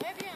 Très bien.